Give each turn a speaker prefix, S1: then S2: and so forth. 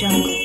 S1: jungle.